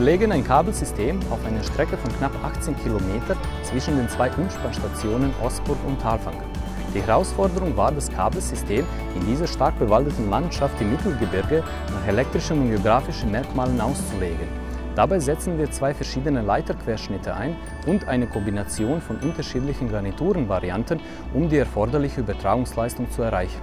legen ein Kabelsystem auf einer Strecke von knapp 18 Kilometern zwischen den zwei Umspannstationen Osburg und Talfang. Die Herausforderung war, das Kabelsystem in dieser stark bewaldeten Landschaft im Mittelgebirge nach elektrischen und geografischen Merkmalen auszulegen. Dabei setzen wir zwei verschiedene Leiterquerschnitte ein und eine Kombination von unterschiedlichen Garniturenvarianten, um die erforderliche Übertragungsleistung zu erreichen.